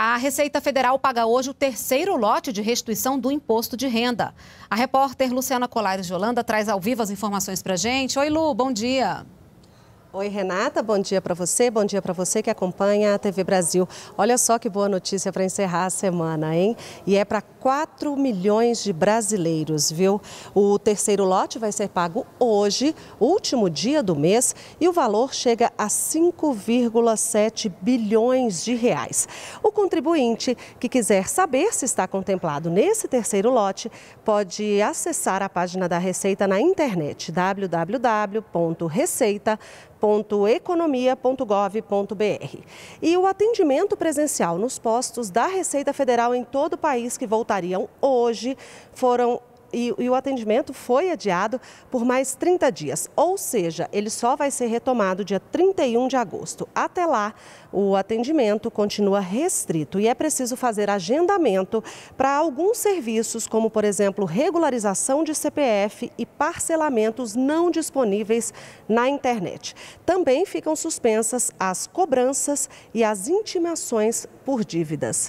A Receita Federal paga hoje o terceiro lote de restituição do imposto de renda. A repórter Luciana Colares de Holanda traz ao vivo as informações para gente. Oi, Lu, bom dia. Oi, Renata, bom dia para você, bom dia para você que acompanha a TV Brasil. Olha só que boa notícia para encerrar a semana, hein? E é para 4 milhões de brasileiros, viu? O terceiro lote vai ser pago hoje, último dia do mês, e o valor chega a 5,7 bilhões de reais. O contribuinte que quiser saber se está contemplado nesse terceiro lote pode acessar a página da Receita na internet www.receita.com www.economia.gov.br. E o atendimento presencial nos postos da Receita Federal em todo o país que voltariam hoje foram e, e, o atendimento foi adiado por mais 30 dias, ou seja, ele só vai ser retomado dia 31 de agosto. Até lá, o atendimento continua restrito e é preciso fazer agendamento para alguns serviços, como, por exemplo, regularização de CPF e parcelamentos não disponíveis na internet. Também ficam suspensas as cobranças e as intimações por dívidas.